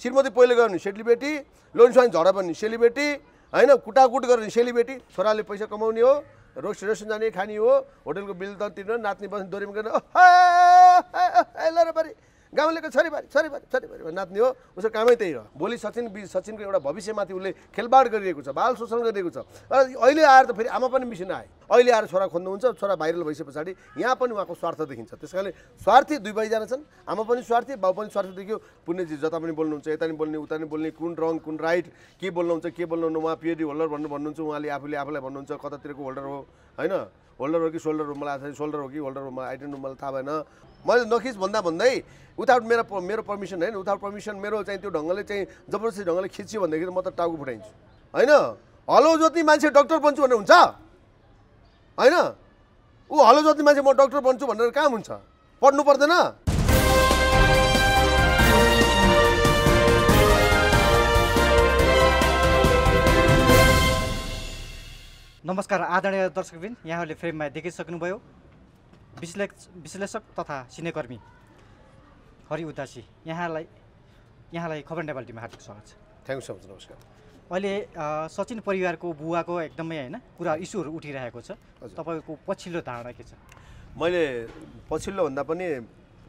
श्रीमती पहिले गयो भने सेलिब्रेटी लोन स्वाइन झडा पनि सेलिब्रेटी होइन कुटाकुट गर्यो भने सेलिब्रेटी छोराले पैसा कमाउने हो रोस्ट रेस्टुरेन्ट जाने खाने हो होटलको बिल त तिर्नु नाच्ने बस्ने दोहोरीमा गर्ने गाउँलेको छोरीबारी छोरीबारी छोरीबारी नाच्ने हो उसको कामै त्यही हो। भोलि सचिन सचिनको एउटा भविष्यमाथि उसले खेलबाड गरिरहेको छ बाल शोषण गरिरहेको छ। र अहिले आएर त फेरि आमा पनि मिसिन आए। अहिले आएर छोरा खोज्नुहुन्छ छोरा भाइरल भइसके पछाडि यहाँ पनि उहाँको स्वार्थ देखिन्छ। त्यस कारणले स्वार्थी दुई भाइजना छन् आमा पनि स्वार्थी बाउ पनि स्वार्थी देखियो। पुण्यजी जता पनि बोल्नुहुन्छ यता पनि बोल्ने उता पनि बोल्ने कुन रङ कुन राइट के बोल्नुहुन्छ के बोल्नुहुन्न उहाँ पिएचडी होल्डर भन्नु भन्नुहुन्छ उहाँले आफूले आफूलाई भन्नुहुन्छ कतातिरको होल्डर हो होइन? होल्डर हो कि सोल्डर हो मलाई थाहा सोल्डर हो कि होल्डर मलाई आइडेन्ट मलाई थाहा भएन। मैले नखिच भन्दा भन्दै विदाउट मेरो मेरो पर्मिसन होइन विदाउट पर्मिसन मेरो चाहिँ त्यो ढङ्गले चाहिँ जबरजस्ती ढङ्गले खिच्यो भनेदेखि त म त टाउको फुटाइन्छु होइन? हलो जोत्ने मान्छे डक्टर बन्छु भनेर हुन्छ? होइन? ऊ हलो जोत्ने मान्छे म डक्टर बन्छु भनेर कहाँ हुन्छ? पढ्नु पर्दैन? नमस्कार आदरणीय दर्शकबिन यहाँहरूले फ्रेममा देखिसक्नुभयो। विश्लेष विश्लेषक तथा सिनेकर्मी हरि उदासी यहाँलाई यहाँलाई खबर नेपालीमा हार्दिक स्वागत छ। थ्याङ्क सो मच नमस्कार। अहिले सचिन परिवारको बुवाको एकदमै होइन कुरा इस्युहरू उठिरहेको छ। तपाईँको पछिल्लो धारणा के छ? मैले पछिल्लो भन्दा पनि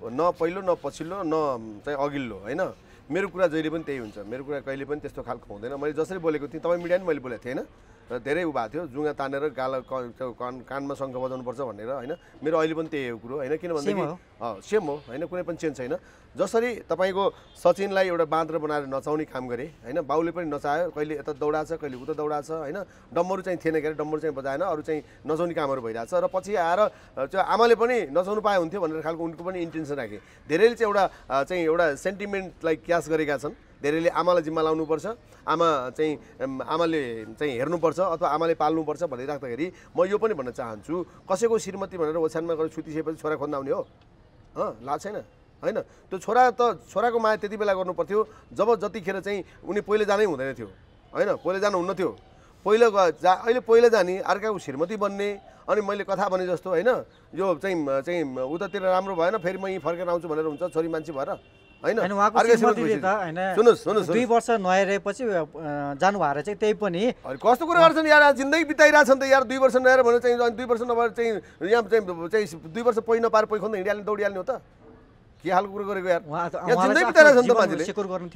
न पहिलो न पछिल्लो न चाहिँ अघिल्लो होइन? मेरो कुरा जहिले पनि त्यही हुन्छ। मेरो कुरा कहिले पनि त्यस्तो खालको हुँदैन। मैले जसरी बोलेको थिएँ तपाईँ मिडिया नि मैले बोलेको थिएँ होइन? र धेरै उ भएको थियो। जुङ्गा तानेर गाला कान कानमा शङ्ख बजाउनुपर्छ भनेर होइन? मेरो अहिले पनि त्यही हो कुरो होइन? किन भनेदेखि हो। अँ, सेम हो होइन? कुनै पनि चेन्ज छैन। जसरी तपाईँको सचिनलाई एउटा बाँदर बनाएर नचाउने काम गरे होइन? बाउले पनि नचायो कहिले यता दौडाछ कहिले उता दौडाछ होइन? डम्बरू चाहिँ थिएन के अरे डम्बरू चाहिँ बजाएन अरू चाहिँ नचाउने कामहरू भइरहेछ। र पछि आएर त्यो आमाले पनि नचाउनु पाए हुन्थ्यो भनेर खालको उनको पनि इन्टेन्सन राखे। धेरैले चाहिँ एउटा चाहिँ एउटा सेन्टिमेन्टलाई क्यास गरेका छन्। धेरैले आमालाई जिम्मा लाउनुपर्छ आमा चाहिँ आमाले चाहिँ हेर्नुपर्छ अथवा आमाले पाल्नुपर्छ भनिराख्दाखेरि म यो पनि भन्न चाहन्छु कसैको श्रीमती भनेर ओछ्यानमा गएर छुटिसकेपछि छोरा खोज्न आउने हो? लाज छैन? होइन? त्यो छोरा त छोराको माया त्यति बेला गर्नु पर्थ्यो जब जतिखेर चाहिँ उनी पहिले जानै हुँदैन थियो होइन? पहिले जानु हुन्न थियो पहिलो जा अहिले पहिला जाने अर्काको श्रीमती बन्ने अनि मैले कथा भने जस्तो होइन? यो चाहिँ चाहिँ उतातिर राम्रो भएन फेरि म यहीँ फर्केर आउँछु भनेर हुन्छ छोरी मान्छे भएर? दुई। वर्ष नहेरेपछि अ, जानु भएर चाहिँ त्यही पनि। अरे कस्तो कुरा गर्छन् यार? जिन्दगी बिताइरहेछन् त यार। दुई वर्ष नआएर भने चाहिँ अनि दुई वर्ष नभएर चाहिँ यहाँ चाहिँ चाहिँ दुई वर्ष पै नपाएर पै खोज्दा हिँडिहाल्ने दौडिहाल्ने हो त। के खालको कुरो गरेको यार? यहाँ जिन्दगी बिताइरहेछन् त मान्छेले।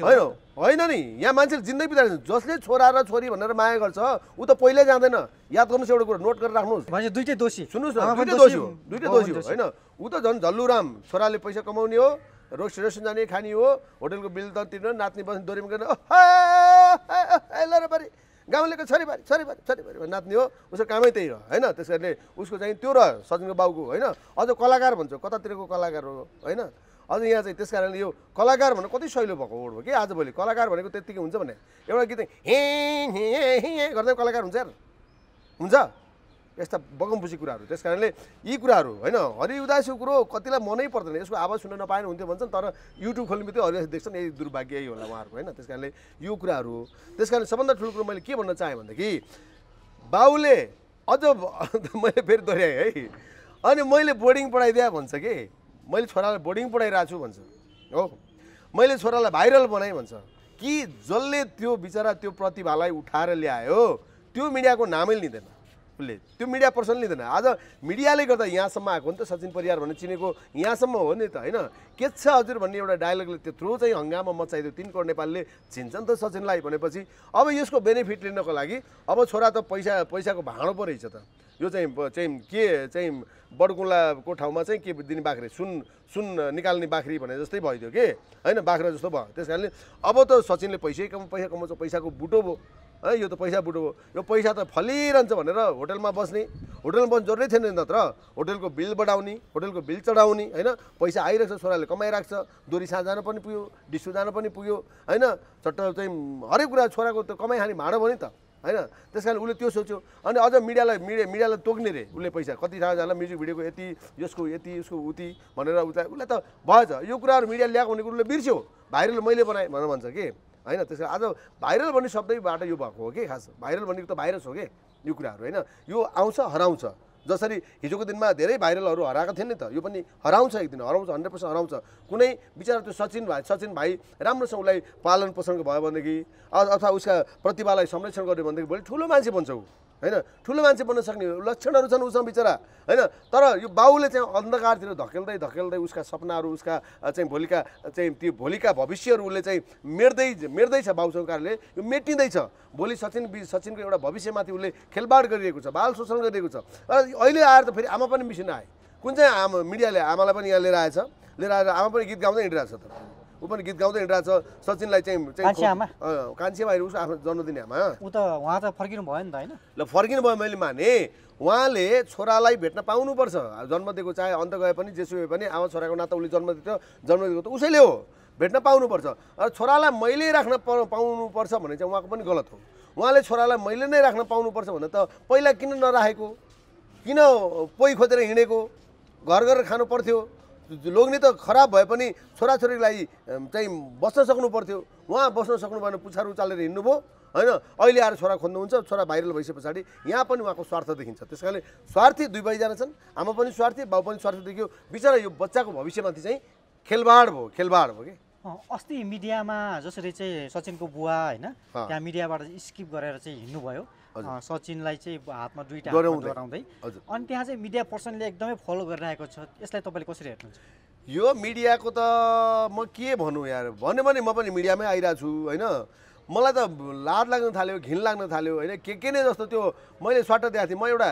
होइन होइन नि। यहाँ मान्छेले जिन्दगी बिताइरहेछन् जसले छोरा र छोरी भनेर माया गर्छ ऊ त पहिल्यै जाँदैन। याद गर्नुहोस् एउटा कुरो नोट गरेर राख्नुहोस्। भनेपछि दुइटै दोषी। सुन्नुहोस् आमा न पनि दुइटै दोषी हो दुइटै बाउ दोषी पनि हो होइन ऊ त झन् झल्लुराम। छोराले पैसा कमाउने हो रोस्ट रेस्टुरेन्ट जाने खाने हो होटलको बिल त तिर्नु नाच्ने बस्ने दोहोरीमा गर्ने ल र पारि गाउँलेको छोरीबारी छोरीबारी छोरीबारी भनेर नाच्ने हो। उसको कामै त्यही हो होइन? त्यस कारणले उसको चाहिँ त्यो रह्यो सचिनको बाउको होइन? अझ कलाकार भन्छ कतातिरको कलाकार हो होइन? अझ यहाँ चाहिँ त्यस कारणले यो कलाकार भन्नु कति सहिलो भएको वर्ड हो कि? आजभोलि कलाकार भनेको त्यत्तिकै हुन्छ भने। एउटा गीत हे हे हे गर्दै कलाकार हुन्छ यार। हुन्छ? यस्ता बगमपुसी कुराहरू। त्यस कारणले यी कुराहरू होइन हरि उदासीको कुरो कतिलाई मनै पर्दैन। यसको आवाज सुन्न नपाएन हुन्थ्यो भन्छन् तर युट्युब खोल्ने बित्तिकै देख्छन् यही दुर्भाग्य यही होला उहाँहरूको होइन। त्यस कारणले यो कुराहरू हो त्यस कारण सबभन्दा ठुलो कुरो मैले के भन्न चाहेँ भनेदेखि बाउले अझ मैले फेरि दोहोऱ्याएँ है। अनि मैले बोर्डिङ पढाइदिए भन्छ कि? मैले छोरालाई बोर्डिङ पढाइरहेको छु भन्छ। हो? मैले छोरालाई भाइरल बनाएँ भन्छ। कि जसले त्यो बिचरा त्यो प्रतिभालाई उठाएर ल्यायो त्यो मिडियाको नामै लिँदैन। उसले त्यो मिडिया पर्सन लिँदैन। आज मिडियाले गर्दा यहाँसम्म आएको नि त सचिन परियार भन्ने चिनेको यहाँसम्म हो नि त होइन? के छ हजुर भन्ने एउटा डायलगले त्यत्रो चाहिँ हङ्गामा मचाइदियो। तिन करोड नेपालले चिन्छ नि त सचिनलाई भनेपछि। अब यसको बेनिफिट लिनको लागि अब छोरा त पैसा पैसाको भाँडो पो रहेछ त। यो चाहिँ चाहिँ के चाहिँ बडकुलाको ठाउँमा चाहिँ के दिने बाख्रे? सुन सुन निकाल्ने बाख्री भने जस्तै भइदियो कि? होइन? बाख्रा जस्तो भयो। त्यस कारणले अब त सचिनले पैसै कम पैसा कमाउँछ पैसाको बुटो भयो है यो त पैसा बुटो यो पैसा त फलिरहन्छ भनेर होटलमा बस्ने। होटलमा बस्नु जरुरी थिएन नि नत्र होटलको बिल बढाउने होटलको बिल चढाउने होइन? पैसा आइरहेको छ छोराले कमाइरहेको छ। दोरी साँझ जान पनि पुग्यो डिस्टु जान पनि पुग्यो होइन? चट्ट चाहिँ हरेक कुरा छोराको त कमाइ खाने भाँडो भयो नि त होइन? त्यस कारण उसले त्यो सोच्यो। अनि अझ मिडियालाई मिडिया मिडियालाई तोक्ने रे उसले पैसा। कति थाहा जाला म्युजिक भिडियोको यति यसको यति यसको उति भनेर उसलाई उसलाई त भएछ। यो कुराहरू मिडिया ल्याएको भने कुरोले बिर्स्यो। भाइरल मैले बनाएँ भनेर भन्छ कि। होइन त्यस आज भाइरल भन्ने शब्दैबाट यो भएको हो कि खास? भाइरल भनेको त भाइरस हो कि यो कुराहरू होइन? यो आउँछ हराउँछ। जसरी हिजोको दिनमा धेरै भाइरलहरू हराएका थिए नि त यो पनि हराउँछ एक दिन हराउँछ हन्ड्रेड पर्सेन्ट हराउँछ। कुनै बिचरा त्यो सचिन भाइ सचिन भाइ राम्रोसँग उसलाई पालन पोषण भयो भनेदेखि अथवा उसका प्रतिभालाई संरक्षण गर्यो भनेदेखि भोलि ठुलो मान्छे बन्छ होइन ठुलो मान्छे बन्न सक्ने लक्षणहरू छन् उसँग बिचरा। होइन तर यो बाउले चाहिँ अन्धकारतिर धकेल्दै धकेल्दै उसका सपनाहरू उसका चाहिँ भोलिका चाहिँ त्यो भोलिका भविष्यहरू उसले चाहिँ मेट्दै मेट्दैछ बाउसँग कारणले यो मेटिँदैछ। भोलि सचिन सचिनको एउटा भविष्यमाथि उसले खेलबाड गरिरहेको छ बाल शोषण गरिरहेको छ। र अहिले आएर त फेरि आमा पनि मिसिन आए। कुन चाहिँ आमा मिडियाले आमालाई पनि यहाँ लिएर आएछ? लिएर आएर आमा पनि गीत गाउँदै हिँडिरहेको छ त। ऊ पनि गीत गाउँदै हिँडिरहेको छ सचिनलाई चाहिँ चाहिँ कान्छी आमा? अँ, कान्छी आमा होइन, उसको आफ्नो जन्मदिने आमा। ऊ त उहाँ त फर्किनु भयो नि त होइन। ल फर्किनु भयो मैले माने। उहाँले छोरालाई भेट्न पाउनुपर्छ। जन्म दिएको चाहे अन्त गए पनि जेसु भए पनि आमा छोराको नाता उसले जन्म दिएको जन्म दिएको त उसैले हो। भेट्न पाउनुपर्छ। र छोरालाई मैले राख्न पाउनुपर्छ भने चाहिँ उहाँको पनि गलत हो। उहाँले छोरालाई मैले नै राख्न पाउनुपर्छ भने त पहिला किन नराखेको? किन पोइ खोजेर हिँडेको? घर गरेर खानु पर्थ्यो। लोग्ने त खराब भए पनि छोराछोरीलाई चाहिँ बस्न सक्नु पर्थ्यो। उहाँ बस्न सक्नु भएन पुछार उचालेर हिँड्नुभयो होइन? अहिले आएर छोरा खोज्नुहुन्छ छोरा भाइरल भइसके पछाडि यहाँ पनि उहाँको स्वार्थ देखिन्छ। त्यस कारणले स्वार्थी दुई भाइजना छन् आमा पनि स्वार्थी बाउ पनि स्वार्थी देखियो। बिचरा यो बच्चाको भविष्यमाथि चाहिँ खेलबाड भयो खेलबाड भयो कि? अस्ति मिडियामा जसरी चाहिँ सचिनको बुवा होइन। त्यहाँ मिडियाबाट स्किप गरेर चाहिँ हिँड्नुभयो। सचिनलाई चाहिँ हातमा दुईवटा डराउँदै। हजुर। अनि त्यहाँ चाहिँ मिडिया पर्सनले एकदमै फलो गरिरहेको छ। यसलाई तपाईँले कसरी हेर्नुहुन्छ? यो मिडियाको त म के भनौँ यार? भन्यो भने म पनि मिडियामै आइरहेको छु होइन? मलाई त लाज लाग्न थाल्यो घिन लाग्न थाल्यो होइन? के के नै जस्तो त्यो मैले स्वाट दिएको थिएँ। म एउटा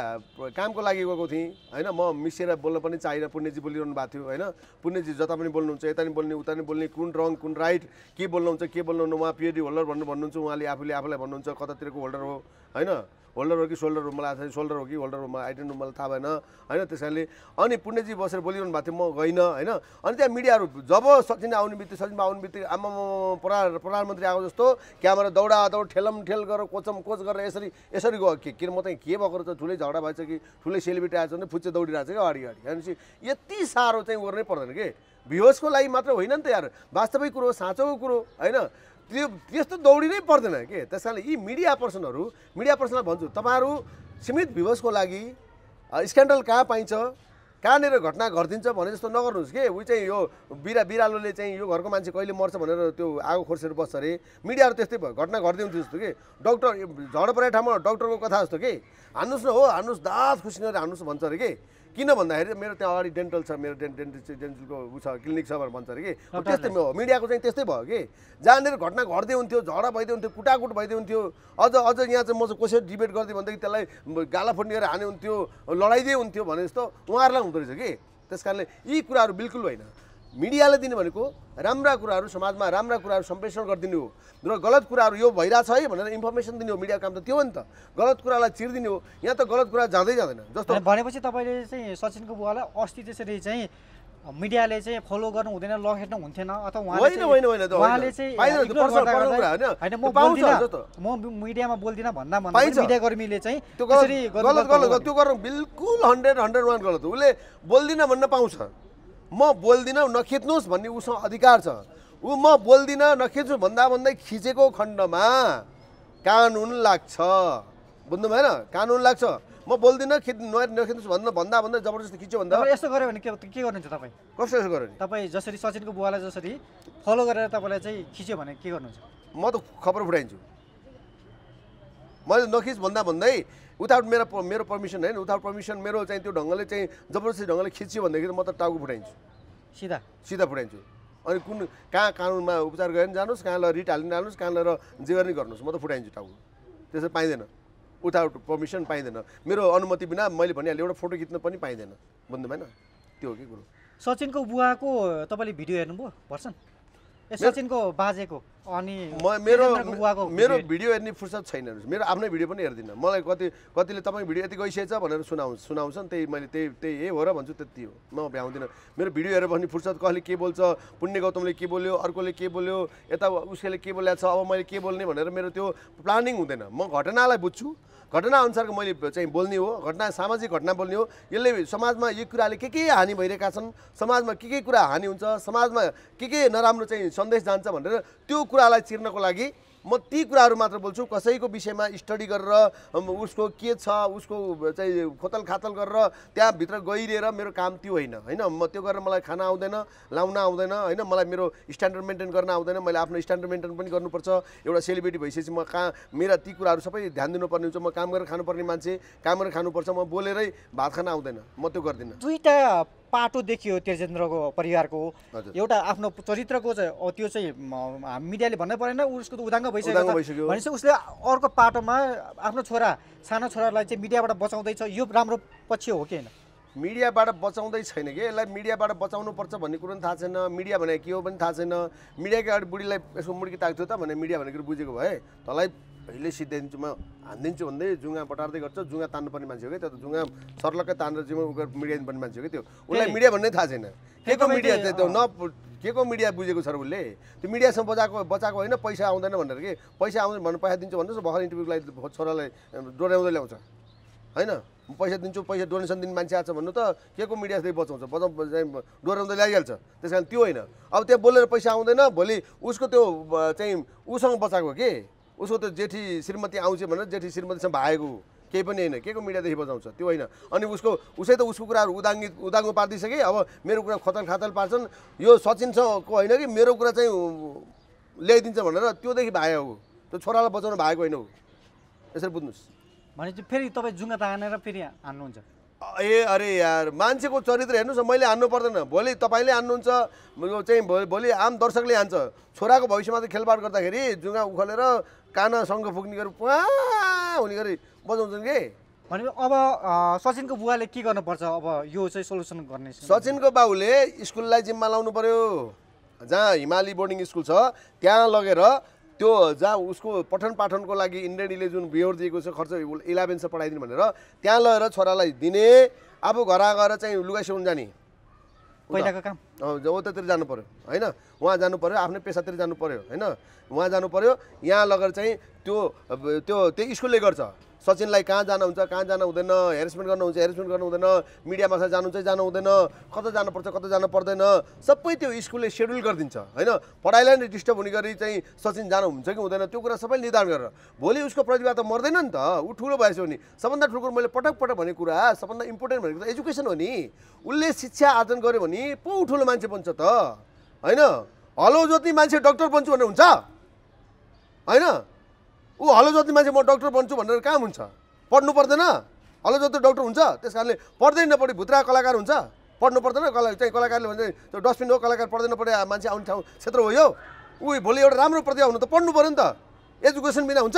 कामको लागि गएको थिएँ होइन? म मिसिएर बोल्न पनि चाहिनँ पुण्यजी बोलिरहनु भएको थियो होइन? पुण्यजी जता पनि बोल्नुहुन्छ यता पनि बोल्ने उता पनि बोल्ने कुन रङ कुन राइट के बोल्नुहुन्छ के बोल्नुहुन्न उहाँ पिएचडी होल्डर भन्नु भन्नुहुन्छ उहाँले आफूले आफूलाई भन्नुहुन्छ कतातिरको होल्डर हो होइन? होल्डर हो कि सोल्डर मलाई थाहा छैन सोल्डर हो कि होल्डर मलाई आइडेन्ट मलाई थाहा भएन होइन? त्यस कारणले अनि पुण्यजी बसेर बोलिरहनु भएको थियो म गइनँ होइन? अनि त्यहाँ मिडियाहरू जब सचिन आउने बित्तिकै सचिन आउने बित्तिकै आमा प्रधान प्रधानमन्त्री आएको जस्तो क्यामेरा दौडा दौड ठेलम ठेल गरेर कोचम कोच गरेर यसरी यसरी गयो। के किन म त के भएको रहेछ? ठुलै झगडा भएछ कि? ठुलै सेलिब्रिटी आएछ भने फुच्चे दौडिरहेको छ कि अगाडि अगाडि? भनेपछि यति साह्रो चाहिँ गर्नै पर्दैन कि? भ्युवर्सको लागि मात्र होइन नि त यार। वास्तविक कुरो साँचोको कुरो होइन? त्यो त्यस्तो दौडिनै पर्दैन के? त्यस कारणले यी मिडिया पर्सनहरू मिडिया पर्सनलाई भन्छु तपाईँहरू सीमित भ्युवर्सको लागि स्क्यान्डल कहाँ पाइन्छ? कहाँनिर घटना घटिदिन्छ भने जस्तो नगर्नुहोस् के? ऊ चाहिँ यो बिरा बिरालोले चाहिँ यो घरको मान्छे कहिले मर्छ भनेर त्यो आगो खोर्सेर बस्छ अरे। मिडियाहरू त्यस्तै भयो घटना घटिदिन्थ्यो जस्तो कि? डक्टर परेको ठाउँमा डक्टरको कथा जस्तो कि? हान्नुहोस् न हो हान्नुहोस् दास खुसी गरेर हान्नुहोस् भन्छ अरे कि? किन भन्दाखेरि मेरो त्यहाँ अगाडि डेन्टल छ मेरो डेन्ट डेन्टल डेन्टलको ऊ छ क्लिनिक छ भनेर भन्छ अरे कि? त्यस्तै हो मिडियाको चाहिँ त्यस्तै भयो कि? जहाँनिर घटना घट्दै हुन्थ्यो झगडा भइदियो हुन्थ्यो कुटाकुट भइदियो हुन्थ्यो अझ अझ यहाँ चाहिँ म चाहिँ कसरी डिबेट गरिदिएँ भनेदेखि त्यसलाई गाला फुट्नेर हाने हुन्थ्यो लडाइदिए हुन्थ्यो भने जस्तो उहाँहरूलाई हुँदो रहेछ कि? त्यस कारणले यी कुराहरू बिल्कुल होइन। मिडियाले दिने भनेको राम्रा कुराहरू समाजमा राम्रा कुराहरू सम्प्रेषण गरिदिनु हो। र गलत कुराहरू यो भइरहेछ है भनेर इन्फर्मेसन दिने हो मिडियाको काम त त्यो हो नि त। गलत कुरालाई चिरिदिने हो। यहाँ त गलत कुरा जाँदै जाँदैन। जस्तो भनेपछि तपाईँले चाहिँ सचिनको बुवालाई अस्ति त्यसरी चाहिँ मिडियाले चाहिँ फलो गर्नु हुँदैन लखेट्नु हुन्थेन अथवा म मिडियामा बोल्दिनँ भन्दा भन्दा पाइन्छ। मिडिया कर्मीले चाहिँ त्यो गलत गलत। त्यो गर्नु बिल्कुल हन्ड्रेड हन्ड्रेड वान गलत हो। उसले बोल्दिनँ भन्न पाउँछ। म बोल्दिनँ नखिच्नुहोस् भन्ने उसँग अधिकार छ। ऊ म बोल्दिनँ नखिच्नु भन्दा भन्दै खिचेको खण्डमा कानुन लाग्छ। बुझ्नु भएन कानुन लाग्छ। म बोल्दिनँ खिच नखिच्नुहोस् भन्दा भन्दा भन्दै जबरजस्ती खिच्यो भन्दा। यस्तो गऱ्यो भने के के गर्नुहुन्छ तपाईँ? कस्तो यसो गर्यो नि? तपाईँ जसरी सचिनको बुवालाई जसरी फलो गरेर तपाईँलाई चाहिँ खिच्यो भने के गर्नुहुन्छ? म त खबर फुटाइन्छु मैले नखिच भन्दा भन्दै विदाउट मेरो मेरो पर्मिसन होइन विदाउट पर्मिसन मेरो चाहिँ त्यो ढङ्गले चाहिँ जबरजस्ती ढङ्गले खिच्यो भनेदेखि त म त टाउको फुटाइन्छु। सिधा? सिधा फुटाइन्छु। अनि कुन कहाँ कानुनमा उपचार गरेर पनि जानुहोस् कहाँ लगेर रिट हालिन जानुहोस् कहाँ लगेर जे गर्ने गर्नुहोस् म त फुटाइन्छु टाउको। त्यसो पाइँदैन। विदाउट पर्मिसन पाइँदैन। मेरो अनुमति बिना मैले भनिहालेँ एउटा फोटो खिच्न पनि पाइँदैन। बुझ्नु भएन त्यो हो कि कुरो। सचिनको बुवाको तपाईँले भिडियो हेर्नुभयो? भर्सन? ए सचिनको बाजेको अनि मेरो मेरो भिडियो। हेर्ने फुर्सद छैन मेरो आफ्नै भिडियो पनि हेर्दिनँ। मलाई कति कतिले तपाईँ भिडियो यति गइसकेछ भनेर सुनाउँछ सुनाउँछन् त्यही मैले त्यही त्यही ए हो र भन्छु त्यति हो। म भ्याउँदिनँ। मेरो भिडियो हेरेर भन्ने फुर्सद कसले के बोल्छ पुण्य गौतमले के बोल्यो अर्कोले के बोल्यो यता उसले के बोलेको छ अब मैले के बोल्ने भनेर मेरो त्यो प्लानिङ हुँदैन। म घटनालाई बुझ्छु घटना अनुसारको मैले चाहिँ बोल्ने हो। घटना सामाजिक घटना बोल्ने हो। यसले समाजमा यो कुराले के के हानि भइरहेका छन्? समाजमा के के कुरा हानि हुन्छ? समाजमा के के नराम्रो चाहिँ सन्देश जान्छ भनेर त्यो कुरालाई चिर्नको लागि म ती कुराहरू मात्र बोल्छु। कसैको विषयमा स्टडी गरेर उसको के छ उसको चाहिँ खोतल खातल गरेर त्यहाँभित्र गइरहेर मेरो काम त्यो होइन। होइन म त्यो गरेर मलाई खाना आउँदैन लाउन आउँदैन होइन मलाई मेरो स्ट्यान्डर्ड मेन्टेन गर्न आउँदैन मैले आफ्नो स्ट्यान्डर्ड मेन्टेन पनि गर्नुपर्छ। एउटा सेलिब्रेटी भइसकेपछि म कहाँ मेरा ती कुराहरू सबै ध्यान दिनुपर्ने हुन्छ। म काम गरेर खानुपर्ने मान्छे काम गरेर खानुपर्छ। म बोलेरै भात खान आउँदैन। म त्यो गर्दिनँ। दुईवटा पाटो देखियो तेजेन्द्रको परिवारको। एउटा आफ्नो चरित्रको चाहिँ त्यो चाहिँ मिडियाले भन्नै परेन उसको त उदाङ्ग भइसक्यो। भनेपछि उसले अर्को पाटोमा आफ्नो छोरा सानो छोरालाई चाहिँ मिडियाबाट बचाउँदैछ यो राम्रो पक्ष हो कि होइन? मिडियाबाट बचाउँदै छैन कि? यसलाई मिडियाबाट बचाउनुपर्छ भन्ने कुरो पनि थाहा छैन। मिडिया भनेको के हो पनि थाहा छैन। मिडियाको अगाडि बुढीलाई यसो मुड्की ताक्थ्यो त भने मिडिया भनेको बुझेको भए तँलाई अहिले सिद्धाइदिन्छु म हानिदिन्छु भन्दै जुङ्गा पटार्दै गर्छ जुङ्गा तान्नुपर्ने मान्छे हो कि त्यो त जुङ्गा सर्लक्कै तानेर जिम्मा उ मिडिया दिनुपर्ने मान्छे हो कि त्यो। उसलाई। मिडिया भन्ने थाहा छैन। के को मिडिया त्यो न के को मिडिया बुझेको छ र उसले? त्यो मिडियासँग बचाएको बचाएको होइन पैसा आउँदैन भनेर कि? पैसा आउँदैन भन्नु पैसा दिन्छु भन्नुहोस् भर्खर इन्टरभ्यूको लागि छोरालाई डोर्याउँदै ल्याउँछ। होइन? पैसा दिन्छु पैसा डोनेसन दिने मान्छे आएको छ भन्नु त के को मिडिया त्यही बचाउँछ? बचाउ चाहिँ डोर्याउँदै ल्याइहाल्छ। त्यस कारण त्यो होइन। अब त्यहाँ बोलेर पैसा आउँदैन भोलि उसको त्यो चाहिँ उसँग बचाएको के? उसको त्यो जेठी श्रीमती आउँछ भनेर जेठी श्रीमतीसँग भागेको केही पनि होइन के को मिडियादेखि बचाउँछ त्यो होइन। अनि उसको उसै त उसको कुराहरू उदाङ्गी उदाङ्गो पारिदिइसके अब मेरो कुरा खतल खातल पार्छन्। यो सचिनसँगको होइन कि मेरो कुरा चाहिँ ल्याइदिन्छ भनेर त्योदेखि भागेको हो। त्यो छोरालाई बचाउन भागेको होइन हो। यसरी बुझ्नुहोस्। भनेपछि फेरि तपाईँ जुङ्गा तानेर फेरि हान्नुहुन्छ। ए अरे यार मान्छेको चरित्र हेर्नुहोस् न मैले हान्नु पर्दैन। भोलि तपाईँले हान्नुहुन्छ चाहिँ भोलि भोलि आम दर्शकले हान्छ। छोराको भविष्यमा त खेलबाड गर्दाखेरि जुङ्गा उखालेर काना सङ्घ फुक्ने गरी पुवा हुने गरी बजाउँछन् कि? भने अब सचिनको बुवाले के गर्नुपर्छ? अब यो चाहिँ सोल्युसन गर्ने सचिनको बाउले स्कुललाई जिम्मा लाउनु पर्यो। जहाँ हिमाली बोर्डिङ स्कुल छ त्यहाँ लगेर त्यो जहाँ उसको पठन पाठनको लागि इन्डियनले जुन बिहोर दिएको छ खर्च इलेभेनसम्म पढाइदिनु भनेर त्यहाँ लगेर छोरालाई दिने अब घर गएर चाहिँ लुगा सिउनु जाने। पहिलाको काम? उतातिर जानु पऱ्यो होइन? उहाँ जानु पऱ्यो आफ्नै पेसातिर जानु पऱ्यो होइन? उहाँ जानु पऱ्यो यहाँ लगेर चाहिँ त्यो त्यो त्यो स्कुलले गर्छ। सचिनलाई कहाँ जानुहुन्छ कहाँ जानु हुँदैन हेरेसमेन्ट गर्नुहुन्छ हेरेसमेन्ट गर्नु हुँदैन मिडियामा चाहिँ जानु चाहिँ जानु हुँदैन कता जानुपर्छ कता जानु पर्दैन सबै त्यो स्कुलले सेड्युल गरिदिन्छ होइन? पढाइलाई नै डिस्टर्ब हुने गरी चाहिँ सचिन जानु हुन्छ कि हुँदैन त्यो कुरा सबै निर्धारण गरेर। भोलि उसको प्रतिभा त मर्दैन नि त ऊ ठुलो भएछ भने। सबभन्दा ठुलो मैले पटक पटक भनेको कुरा सबभन्दा इम्पोर्टेन्ट भनेको त एजुकेसन हो नि। उसले शिक्षा आर्जन गर्यो भने पो ठुलो मान्छे बन्छ त होइन? हलो जोत्ने मान्छे डक्टर बन्छु भनेर हुन्छ होइन? ऊ हलो जोत्ने मान्छे म डक्टर बन्छु भनेर कहाँ हुन्छ? पढ्नु पर्दैन। हलो जोत्ने डक्टर हुन्छ त्यस कारणले पढ्दै नपढी भुत्रा कलाकार हुन्छ। पढ्नु पर्दैन कला चाहिँ कलाकारले भन्छ त्यो डस्टबिन हो कलाकार पढ्दै नपढे मान्छे आउने ठाउँ क्षेत्र हो यो। ऊ भोलि एउटा राम्रो प्रतिभा हुनु त पढ्नु पऱ्यो नि त। एजुकेसन बिना हुन्छ।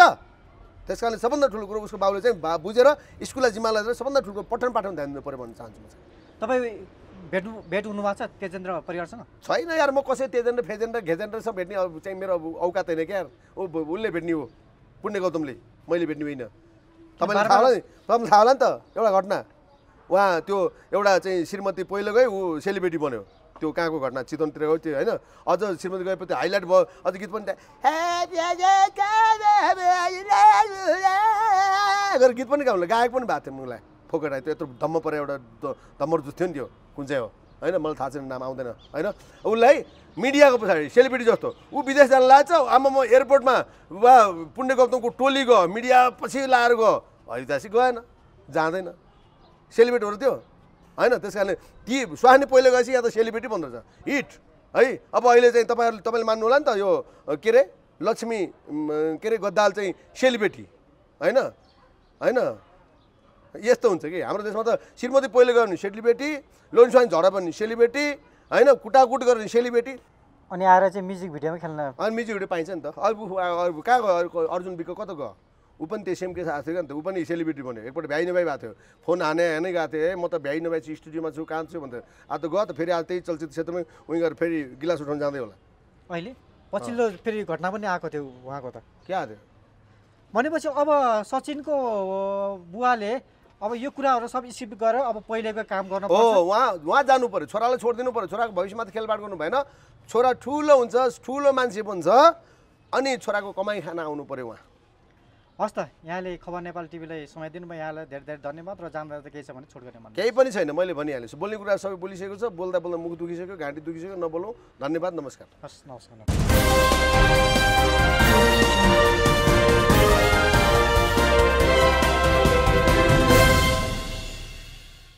त्यस कारणले सबभन्दा ठुलो कुरो उसको बाबुले चाहिँ बा- बुझेर स्कुललाई जिम्मा लिएर सबभन्दा ठुलो पठन पाठन ध्यान दिनु पऱ्यो भन्न चाहन्छु म तपाईँ भेट्नु भेट हुनुभएको छ तेजेन्द्र परिवारसँग? छैन यार म कसै तेजेन्द्र फेजेन्द्र घेजेन्द्रसँग भेट्ने अब चाहिँ मेरो अब औकात होइन क्या ऊ उसले भेट्ने हो। पुण्य गौतमले मैले भेट्ने होइन। तपाईँलाई थाहा होला नि? तपाईँलाई थाहा होला नि त एउटा घटना। उहाँ त्यो एउटा चाहिँ श्रीमती पहिलो गए ऊ सेलिब्रेटी बन्यो। त्यो कहाँको घटना? चितवनतिर गयो त्यो होइन। अझ श्रीमती गएपछि हाइलाइट भयो अझ गीत पनि गरेर गीत पनि गाउनु गायक पनि भएको थियो मलाई फोकेट त्यो यत्रो धम्म परेर एउटा धम्मर जुस थियो नि त्यो कुन चाहिँ हो? होइन मलाई थाहा छैन नाम आउँदैन। होइन? उसलाई मिडियाको पछाडि सेलिब्रिटी जस्तो ऊ विदेश जान लागेको छ आमा म एयरपोर्टमा वा पुण्य गौतमको टोली गयो मिडिया पछि लाएर गयो। हरिदासी गएन जाँदैन। सेलिब्रेटी हो र त्यो होइन? त्यस कारणले ती सुहानी पहिलो गएपछि या त सेलिब्रेटी भन्दो रहेछ। हिट है? अब अहिले चाहिँ तपाईँहरू तपाईँले मान्नु होला नि त यो के अरे लक्ष्मी के अरे गद्दाल चाहिँ सेलिब्रेटी होइन? होइन? यस्तो हुन्छ कि? हाम्रो देशमा त श्रीमती पहिले गयो भने सेलिब्रेटी लोन स्वाइन झडा पनि सेलिब्रेटी होइन कुटाकुट गऱ्यो भने सेलिब्रेटी अनि आएर चाहिँ म्युजिक भिडियोमा खेल्न। अनि म्युजिक भिडियो पाइन्छ नि त। ऊ- अब कहाँ गयो? अर्जुन बिको कता गयो? ऊ पनि त्यो सेम केस आएको थियो नि त। ऊ पनि सेलिब्रेटी बन्यो एकपल्ट भ्याइ नभ्याइ भएको थियो। फोन हाने हानै गएको थियो है म त भ्याइ नभ्याइ छु स्टुडियोमा छु कहाँ छु भन्थ्यो। अब त गयो त फेरि आज त्यही चलचित्र क्षेत्रमै उयो गरेर फेरि गिलास उठाउनु जाँदै होला। अहिले? पछिल्लो फेरि घटना पनि आएको थियो उहाँको त। के आएको थियो? भनेपछि अब सचिनको बुवाले अब यो कुराहरू सब स्किप गरेर अब पहिलेको काम गर्न हो उहाँ उहाँ जानु पऱ्यो छोरालाई छोडिदिनु पऱ्यो छोराको भविष्यमा त खेलबाड गर्नु भएन। छोरा ठुलो हुन्छ ठुलो मान्छे बन्छ अनि छोराको कमाइ खान आउनु पऱ्यो उहाँ। हस् त यहाँले खबर नेपाल टिभीलाई समय दिनुभयो यहाँलाई धेरै धेरै धन्यवाद र जान्दा त केही छ भने छोड गर्ने केही पनि छैन मैले भनिहालेँ बोल्ने कुरा सबै बोलिसकेको छ बोल्दा बोल्दा मुख दुखिसक्यो घाँटी दुखिसक्यो नबोलौँ। धन्यवाद नमस्कार। हस् नमस्कार।